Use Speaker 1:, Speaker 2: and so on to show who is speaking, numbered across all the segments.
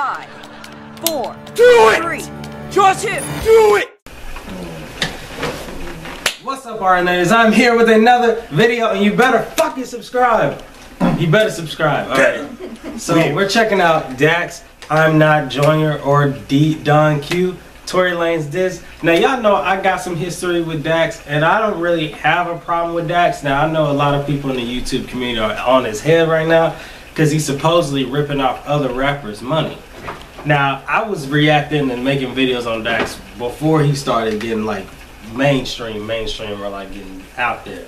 Speaker 1: Five, four,
Speaker 2: Do it!
Speaker 1: three,
Speaker 2: Just
Speaker 1: two.
Speaker 2: do it! What's up, RNAs? I'm here with another video, and you better fucking subscribe. You better subscribe. Alright. So we're checking out Dax, I'm Not Joyner, or D Don Q, Tory Lanez diss. Now y'all know I got some history with Dax, and I don't really have a problem with Dax. Now I know a lot of people in the YouTube community are on his head right now because he's supposedly ripping off other rappers' money. Now, I was reacting and making videos on Dax before he started getting like mainstream, mainstream, or like getting out there.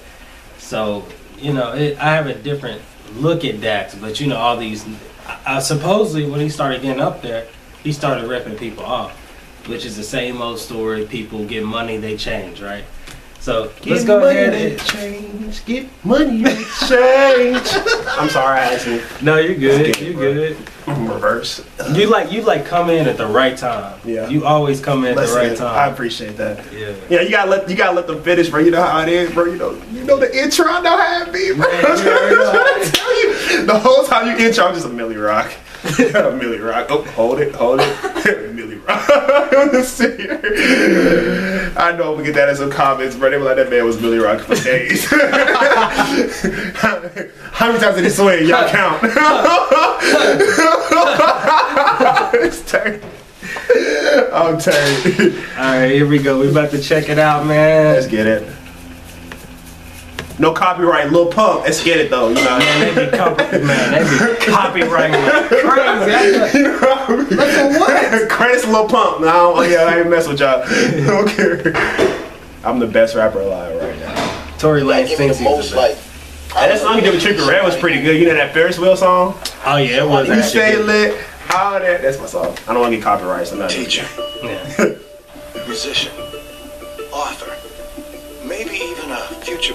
Speaker 2: So, you know, it, I have a different look at Dax, but you know, all these, I, I, supposedly when he started getting up there, he started ripping people off, which is the same old story. People get money, they change, right? So let's go ahead and
Speaker 3: change. Get money to change. I'm sorry, I actually
Speaker 2: no, you're good. You're
Speaker 3: it, bro.
Speaker 2: good.
Speaker 3: reverse.
Speaker 2: You like you like come in at the right time.
Speaker 3: Yeah.
Speaker 2: You always come in at the right
Speaker 3: time. I appreciate that.
Speaker 2: Yeah.
Speaker 3: Yeah, you gotta let you gotta let them finish, bro. You know how it is, bro. You know, you know the intro. I know how it be, bro.
Speaker 2: Man, you know
Speaker 3: I'm
Speaker 2: is.
Speaker 3: trying to tell you. The whole time you intro, I'm just a Millie Rock. A Millie Rock. Oh, hold it, hold it. Millie Rock. Let's see here. I know gonna get that in some comments, bro. They were like, that man was Millie Rock for days. How many times did he swing? Y'all count. it's turned. I'm turned.
Speaker 2: All right, here we go. We about to check it out, man.
Speaker 3: Let's get it. No copyright, Lil Pump. Let's get it though. You know.
Speaker 2: Man, they be copy, man, they be copywriting like crazy. I
Speaker 3: what? Credits Lil Pump. No, oh yeah, I ain't mess with y'all. okay. I'm the best rapper alive right now.
Speaker 2: know. Tory Lanez
Speaker 4: give me
Speaker 2: thinks
Speaker 4: the
Speaker 2: he's
Speaker 4: most
Speaker 2: the
Speaker 4: like.
Speaker 3: And that song you did with Trippie Redd was pretty good. You know that Ferris wheel song?
Speaker 2: Oh yeah, it was
Speaker 3: You
Speaker 2: actually
Speaker 3: stay
Speaker 2: good.
Speaker 3: lit. How that? That's my song. I don't want to get copyright, so I'm not.
Speaker 4: Teacher,
Speaker 2: Yeah.
Speaker 4: musician, author, maybe even a future.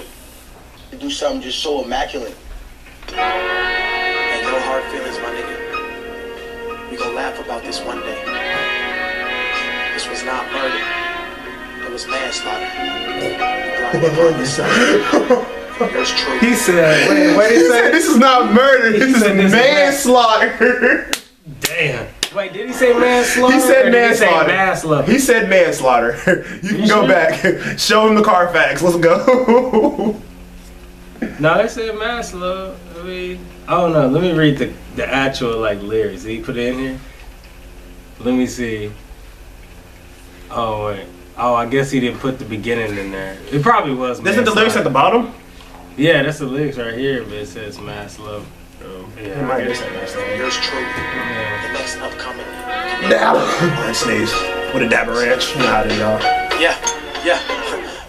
Speaker 4: Do something just so immaculate. And no hard feelings, my nigga. We gonna laugh about this one day. This was not murder. It was manslaughter. You blinded upon yourself. Yours truly.
Speaker 2: He said, wait, what
Speaker 3: He
Speaker 2: he
Speaker 3: said
Speaker 2: say?
Speaker 3: this is not murder. This is
Speaker 2: this is
Speaker 3: manslaughter.
Speaker 2: Damn. Wait, did he say manslaughter?
Speaker 3: He said
Speaker 2: or did he say
Speaker 3: manslaughter.
Speaker 2: manslaughter.
Speaker 3: He said manslaughter. You can
Speaker 2: You
Speaker 3: go
Speaker 2: sure?
Speaker 3: back. Show him the Carfax. Let's go.
Speaker 2: No, they said manslaughter. I mean, I don't know. Let me read the the actual like lyrics. Did he put it in here? Let me see. Oh wait. Oh, I guess he didn't put the beginning in there. It probably was.
Speaker 3: Isn't the lyrics at the bottom?
Speaker 2: Yeah, that's the lyrics right here, but it says manslaughter. Oh, yeah,
Speaker 3: It might
Speaker 2: I
Speaker 3: be
Speaker 2: guess-
Speaker 3: saying manslaughter.
Speaker 4: Yours truly.
Speaker 2: yeah.
Speaker 4: The next upcoming.
Speaker 3: I sneeze. With a dapper ranch. You know how they are.
Speaker 5: Yeah, yeah.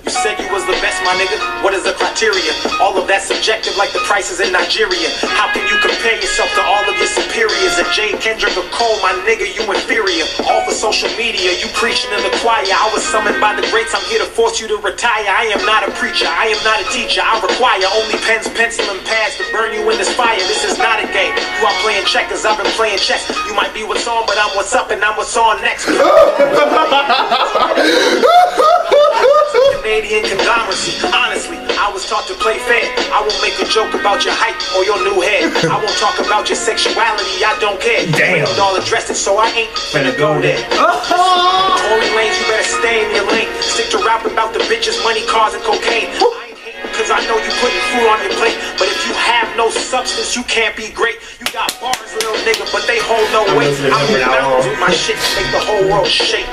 Speaker 5: You said you was the best, my nigga. What is the criteria? All of that subjective, like the prices in Nigeria. How can you compare yourself to all of your superiors? A Jay Kendrick or Cole, my nigga, you inferior. All for social media, you preaching in the choir. I was summoned by the greats. I'm here to force you to retire. I am not a preacher. I am not a teacher. I require only pens, pencil, and pads to burn you in this fire. This is not a game. You are playing checkers. I've been playing chess. You might be what's on, but I'm what's up, and I'm what's on next. Canadian conglomerate. Honestly, I was taught to play fair. I won't make a joke about your height or your new hair. I won't talk about your sexuality. I don't care.
Speaker 3: Damn.
Speaker 5: All addressed it, so I ain't gonna go there. Uh-huh. Tory Lanez, you better stay in your lane. Stick to rapping about the bitches, money, cars, and cocaine. I ain't hating Cause I know you putting food on your plate, but if you have no substance, you can't be great. You got bars, little nigga, but they hold no weight.
Speaker 3: him
Speaker 5: in mountains with my shit to make the whole world shake.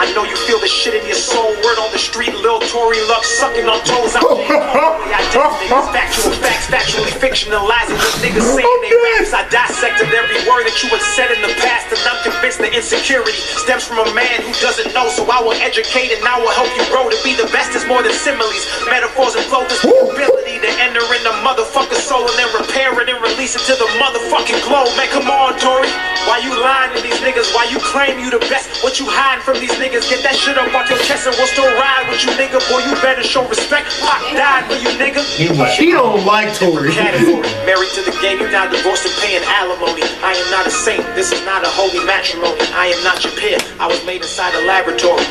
Speaker 5: I know you feel the shit in your soul. Word on the street, Lil Tory Luck sucking on toes. I'm factual facts, factually fictionalizing what niggas saying they. I dissected every word that you had said in the past, and I'm convinced the insecurity stems from a man who doesn't know. So I will educate and I will help you grow to be the best is more than similes, metaphors and flow. This ability to enter in the motherfucker's soul and then repair it and release it to the motherfucking globe. Man, come on, Tory. Why you lying to these niggas? Why you claim you the best? What you hiding from these niggas? Get that shit up off your chest and we'll still ride with you, nigga. Boy, you better show respect. Pac died for you, nigga.
Speaker 3: He don't like Tory.
Speaker 5: Category. Married to the game, you now divorced and paying paying alimony. I am not a saint, this is not a holy matrimony. I am not your peer, I was made inside a laboratory.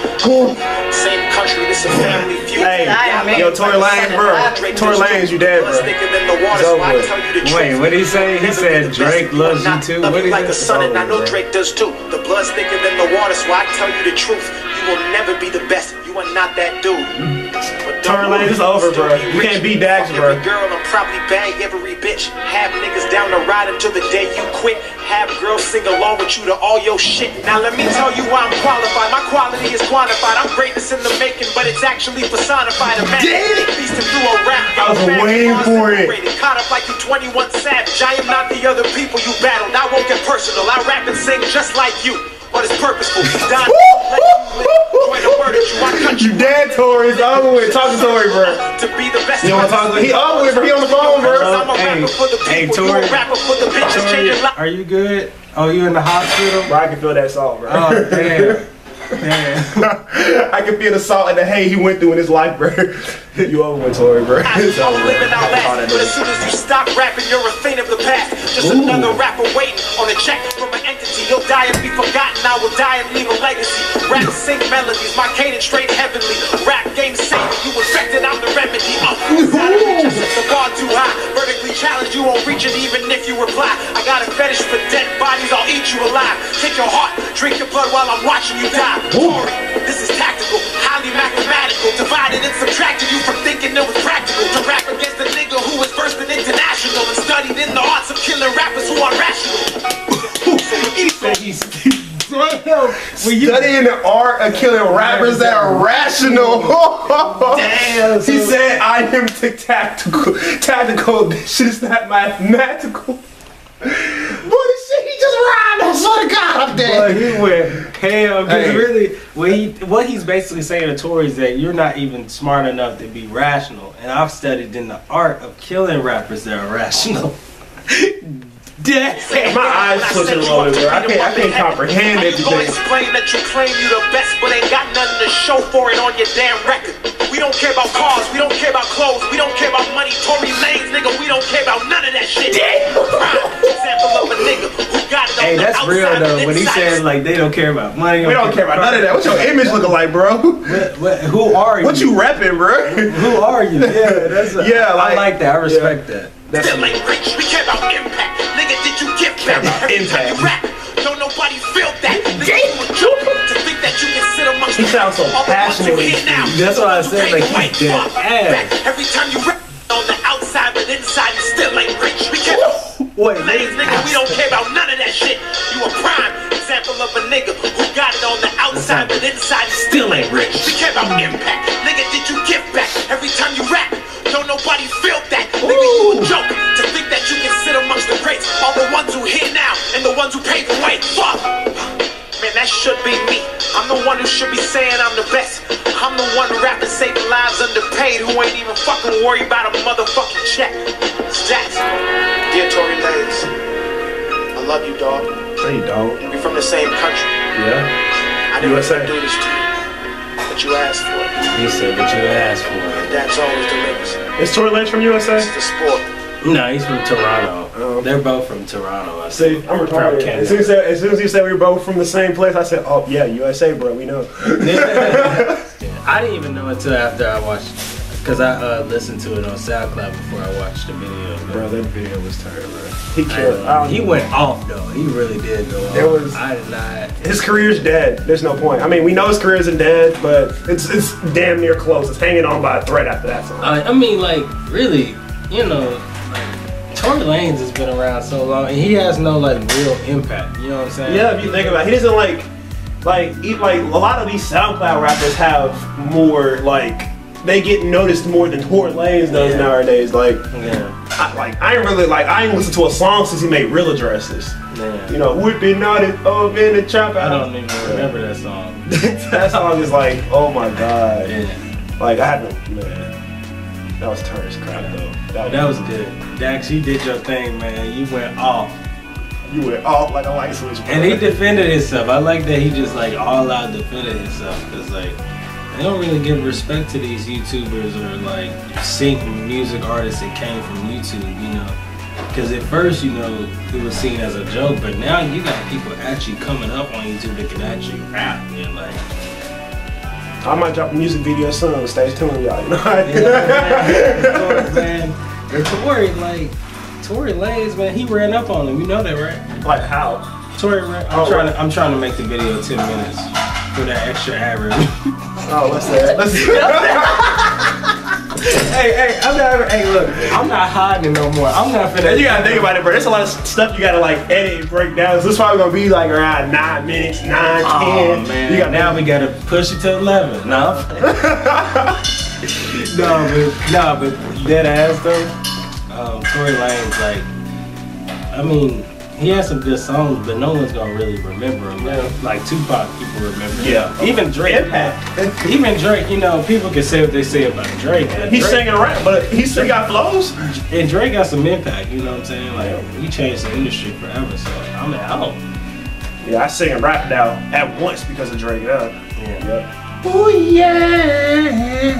Speaker 5: Same country, this a family feud.
Speaker 3: Hey,
Speaker 1: I am
Speaker 3: yo, Tory Lanez, bro. Tory Lanez, you dead, bro.
Speaker 5: Blood's thicker than the water,
Speaker 3: It's over.
Speaker 5: tell you the truth.
Speaker 2: Wait, what'd he say? He said Drake loves you too?
Speaker 5: Love
Speaker 2: What'd
Speaker 5: you like a
Speaker 2: say?
Speaker 5: son, and I know
Speaker 2: Oh,
Speaker 5: Drake does too. The blood's thicker than the water, so I tell you the truth. You will never be the best. You are not that dude. Mm. But don't
Speaker 3: Tory
Speaker 5: worry,
Speaker 3: Lanez is over, bro. You can't beat Dax, bro.
Speaker 5: Every girl and probably bang every bitch. Have niggas down to ride until the day you quit. Have girls sing along with you to all your shit. Now let me tell you why I'm qualified. My quality is quantified. I'm greatness in the making, but it's actually personified. A man beasting through a rap.
Speaker 3: I was waiting for it.
Speaker 5: Caught up like you 21 Savage. I am not the other people you battled. I won't get personal. I rap and sing just like you. But it's purposeful. Don, let you live. Join the murder you. I cut
Speaker 3: You dead, Tory. It's over with. Talk to Tory, bro.
Speaker 5: to be the best.
Speaker 3: You wanna talk to- he over with, bro. He on the phone, bro.
Speaker 5: I'm a
Speaker 2: Hey,
Speaker 5: rapper for the
Speaker 2: hey,
Speaker 5: people. you
Speaker 2: Tory.
Speaker 5: rapper for the bitches.
Speaker 2: Tory, are you good? Oh, you in the hospital?
Speaker 3: Bro, I can feel that salt, bro.
Speaker 2: Oh, damn. Damn.
Speaker 3: I can feel the salt and the hate he went through in his life, bro. you over with Tory, bro. It's
Speaker 5: I'm
Speaker 3: over.
Speaker 5: living out
Speaker 3: I call
Speaker 5: last, but as soon as you stop rapping, you're a thing of the past. Just another rapper waiting on a check from an entity. You'll die and be forgotten. I will die and leave a legacy. Rap sing melodies, my cadence straight heavenly. Rap game safe, you infected, I'm the remedy. Gotta reach us the bar too high. Vertically challenged, you won't reach it even if you reply. I got a fetish for dead bodies, I'll eat you alive. Take your heart, drink your blood while I'm watching you die. Tory, this is tactical, highly mathematical. Divided and subtracted you from thinking it was practical. To rap against a nigga who is versed in international and studied in the arts of killing rappers who are rational.
Speaker 2: He he's. When you
Speaker 3: Studying the art of killing rappers that are rational.
Speaker 2: Damn,
Speaker 3: He
Speaker 2: so-
Speaker 3: said, I am tactical. Tactical. This shit is not mathematical. Boy, this shit, he just rhymed. I swear to God, I'm
Speaker 2: But
Speaker 3: dead.
Speaker 2: he went ham because
Speaker 3: Hey.
Speaker 2: really, what he what he's basically saying to Tory is that you're not even smart enough to be rational, and I've studied in the art of killing rappers that are rational. Damn.
Speaker 3: My eyes switching a little bit. I can't, I can't comprehend
Speaker 5: How you gonna
Speaker 3: everything.
Speaker 5: explain that you claim you the best, but ain't got nothing to show for it on your damn record? We don't care about cars, we don't care about clothes, we don't care about money. Tory Lanez, nigga, we don't care about none of that shit. Prime example of a nigga who got it
Speaker 2: Hey, that's real though. When he
Speaker 5: inside.
Speaker 2: says like they don't care about money,
Speaker 3: We don't care about none of that. What's your image looking like, bro?
Speaker 2: What, what, who are you?
Speaker 3: What you rapping, bro?
Speaker 2: Who are you? Yeah, that's a,
Speaker 3: Yeah,
Speaker 2: I
Speaker 3: like-
Speaker 2: like that. I respect that.
Speaker 3: That's
Speaker 5: Still ain't rich. We care about impact. Nigga, did you get
Speaker 3: about
Speaker 5: Every
Speaker 3: impact.
Speaker 5: rap, don't nobody feel that. Nigga, you a joke to think that you can sit amongst
Speaker 3: He sounds so
Speaker 5: all the ones you
Speaker 3: passionately
Speaker 5: hear now.
Speaker 2: That's why I said, like,
Speaker 5: wait
Speaker 2: he's dead ass.
Speaker 5: Every time you rap on the outside, but inside you still ain't rich. We care about
Speaker 2: Wait,
Speaker 5: lanes, nigga. We don't care about none of that shit. You a prime example of a nigga who got it on the outside, but inside you still ain't rich. We care about impact. Nigga, did you give back? Every time you rap, don't nobody feel that. Nigga, you a joke best. I'm the one rapping saving lives underpaid who ain't even fucking worried about a motherfucking check. Stats. Dear Tory Lanez, I love you, dog.
Speaker 3: No, you don't.
Speaker 5: We from the same country.
Speaker 3: Yeah.
Speaker 5: I didn't
Speaker 3: USA.
Speaker 5: do this to you, but you asked for it.
Speaker 2: He said what you asked for. it.
Speaker 5: And That's always delivers.
Speaker 3: Is Tory Lanez from USA?
Speaker 5: It's the sport.
Speaker 2: No, he's from Toronto.
Speaker 3: Oh.
Speaker 2: They're both from Toronto. I
Speaker 3: See,
Speaker 2: think.
Speaker 3: I'm
Speaker 2: From
Speaker 3: retarded.
Speaker 2: Canada.
Speaker 3: As soon as, as soon as you said we were both from the same place, I said, "Oh yeah, USA, bro. We know."
Speaker 2: I didn't even know until after I watched, because I uh, listened to it on SoundCloud before I watched the video.
Speaker 3: bro, that video was terrible. He killed.
Speaker 2: don't
Speaker 3: I
Speaker 2: know. he went off though. He really did go off.
Speaker 3: It was-
Speaker 2: I did not.
Speaker 3: His career's dead. There's no point. I mean, we know his career isn't dead, but it's it's damn near close. It's hanging on by a thread after that song.
Speaker 2: I, I mean, like really, you know, like Tory Lanez has been around so long, and he has no like real impact. You know what I'm saying?
Speaker 3: Yeah, if you think about it, he doesn't like, like, he, like a lot of these SoundCloud rappers have more like they get noticed more than Tory Lanez does
Speaker 2: Yeah.
Speaker 3: nowadays. Like,
Speaker 2: Yeah.
Speaker 3: I, like I ain't really like I ain't listened to a song since he made Real Addresses.
Speaker 2: Yeah.
Speaker 3: You know, whipping out it up in the trap. Out.
Speaker 2: I don't even remember that song.
Speaker 3: that song is like, oh my god.
Speaker 2: Yeah.
Speaker 3: Like I haven't, man. That was Turner's crap though.
Speaker 2: But that was good. Dax, you did your thing, man. You went off.
Speaker 3: You went off like a light switch. bro.
Speaker 2: And he defended himself. I like that he just like all out defended himself because like they don't really give respect to these YouTubers or like sync music artists that came from YouTube. You know, Because at first, you know, it was seen as a joke, but now you got people actually coming up on YouTube that can actually rap. And like,
Speaker 3: I might drop a music video soon. Stay tuned, y'all. You know?
Speaker 2: yeah, man, and Tory, like, Tory Lanez, man, he ran up on him. You know that, right?
Speaker 3: like how?
Speaker 2: Tory, ran, I'm
Speaker 3: Oh,
Speaker 2: trying
Speaker 3: right.
Speaker 2: to, I'm trying to make the video 10 minutes for that extra ad revenue.
Speaker 3: Oh, what's that? Let's
Speaker 2: hey, hey, I'm not, hey, look, I'm not hiding it no more. I'm not finna.
Speaker 3: You gotta think about it, bro. There's a lot of stuff you gotta like edit and break down. So this probably gonna be like around nine minutes, nine,
Speaker 2: Oh
Speaker 3: ten.
Speaker 2: man,
Speaker 3: You got
Speaker 2: now we gotta push it to 11. No, no, but no, but dead ass though. Um, Tory Lanez like, I mean, he has some good songs, but no one's gonna really remember him. Like, like Tupac, people remember. him.
Speaker 3: Yeah.
Speaker 2: even Drake.
Speaker 3: Impact.
Speaker 2: Even Drake, you know, people can say what they say about Drake.
Speaker 3: He's
Speaker 2: Drake-
Speaker 3: singing rap, but he still got flows.
Speaker 2: and Drake got some impact. You know what I'm saying? Like he changed the industry forever. So I mean, I don't.
Speaker 3: Yeah, I sing and rap now at once because of Drake. Yeah.
Speaker 2: Yeah.
Speaker 3: Oh yeah.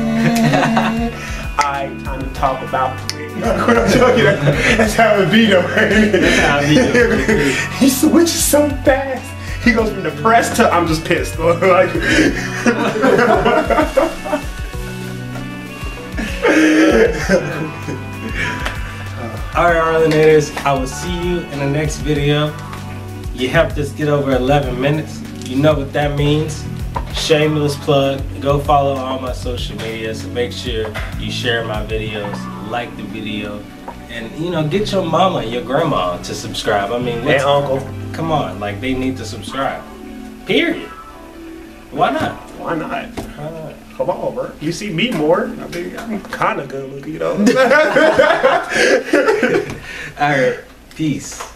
Speaker 3: I ain't time to talk about When I'm joking, that's how it be though. That's
Speaker 2: how it be, though.
Speaker 3: he switches so fast. He goes from depressed to I'm just pissed. like,
Speaker 2: All right, Arlinators, I will see you in the next video. You helped us get over 11 minutes. You know what that means. Shameless plug. Go follow all my social medias. Make sure you share my videos, like the video, and you know, get your mama your grandma to subscribe. I mean, what's-
Speaker 3: uncle.
Speaker 2: come on, like they need to subscribe. Period. Why not?
Speaker 3: Why not?
Speaker 2: Why not?
Speaker 3: Come on, bro. You see me more. I mean, I'm kind of good looking, you know.
Speaker 2: All right. Peace.